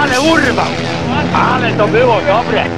Ale urwał! Ale to było dobre!